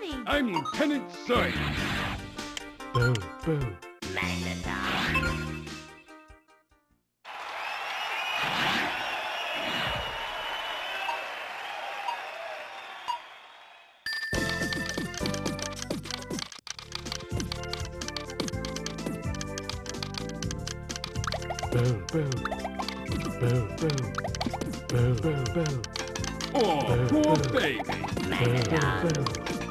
Daddy. I'm Lieutenant Surge. Boo, boo. Magneton. Boo, boo. Boo, boo. Boo, boo, boo. Oh, poor baby.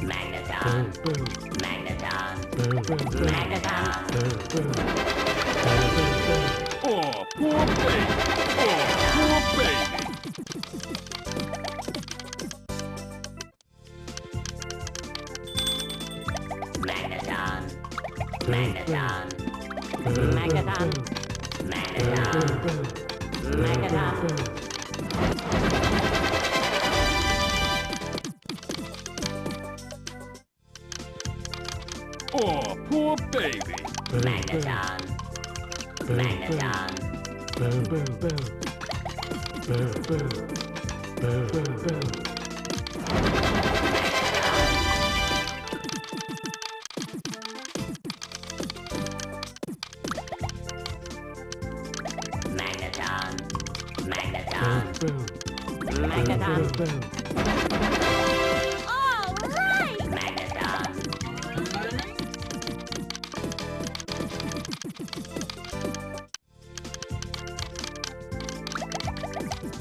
Magneton. Magneton. Magneton. Oh, poor baby. Oh, poor baby. Magneton. Magneton. Magneton. Magneton. Magneton. Baby. Magneton. Magneton. Magneton. Magneton. boo, Magneton.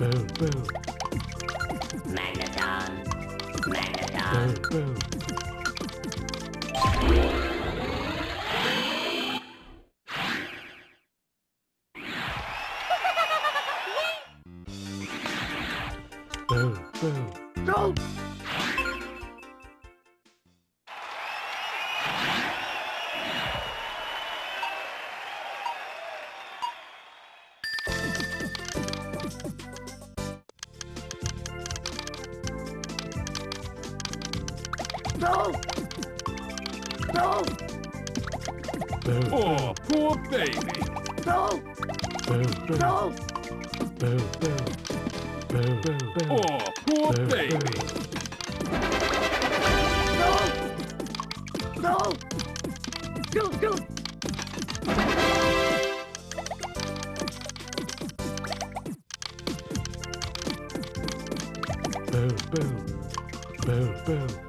Boo, boo. Magneton. Boo, Magneton. boo. Boo, boo. Go! No! No! Boo, Oh, poor baby. No! boo. No! Boo, boo. Boo, boo, boo. Oh, poor Boo, baby. No! No! Go, go! Boo, boo. Boo, boo.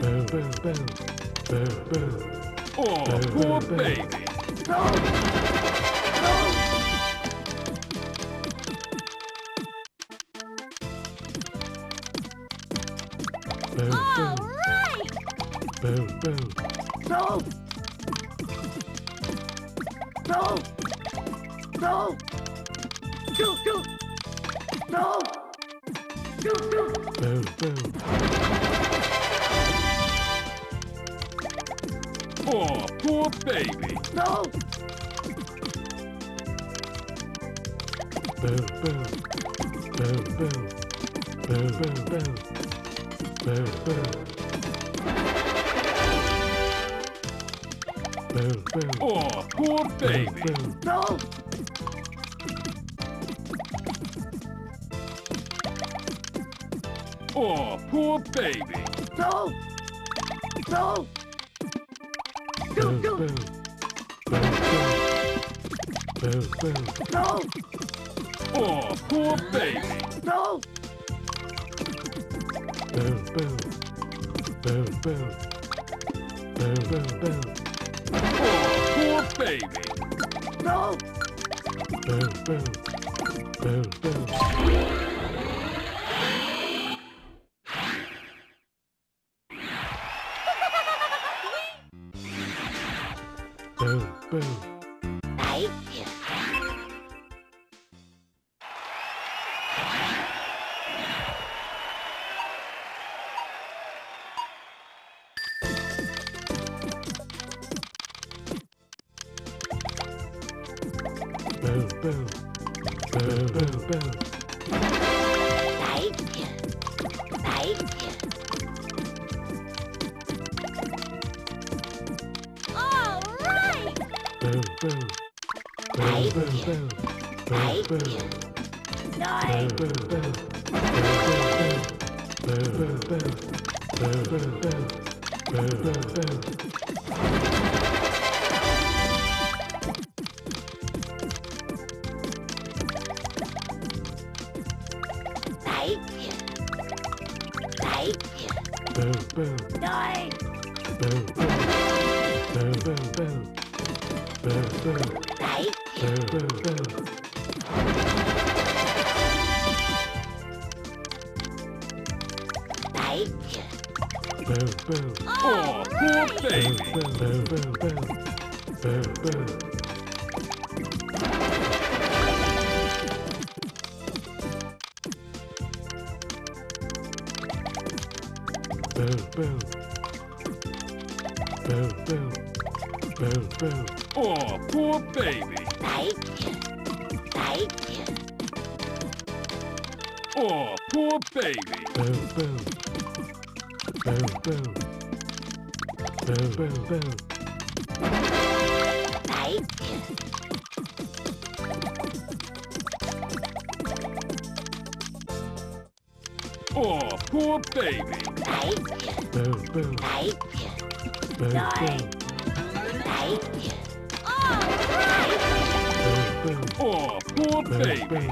Boo, boo, boo. Boo, boo. Oh, Boo, poor boo, boo. baby. No! No! Boo, All boo. right. Boo, boo. No! No! No! Go, go! No! Go, go! Boo, boo. Oh, poor baby. No! Boo, boo. Boo, boo. Boo, boo, boo. Boo, boo. Boo, boo. Oh, poor Boo, baby. boo. No! Oh, poor baby. No! No! Go, Boo, go! boo. Boo, boo. Boo, boo. No! Oh, poor baby. No! Boo, boo. Boo, boo. Boo, boo, boo. Oh, poor baby. No! Boo, boo. Boo, Boo. Đấy. Boo, boo. Boo, boo, boo. Đấy. Đấy. Boo, boo. Boo, Nice. boo, boo. Boo, boo, boo. Boo, boo, boo. Boo, boo, boo. Thank you. Thank you. Boo, boo. Nice. Boo, boo. Boo, boo, boo. Boo, boo. Thank you. Boo, boo, boo. Thank you. Boo, boo. Oh, poor baby. Boo, boo, boo, boo. Boo, boo. Boo, boo. Boo, boo. Boo, boo. Oh, poor baby. Thank you. Thank. Oh, poor baby. Boo, boo. Boo, boo. Boo, boo, boo. Thank you. Oh, poor baby. Thank you. Boo, boo. Thank you. Boo, boo. Thank you. All right. Boo, boo. Oh, poor baby.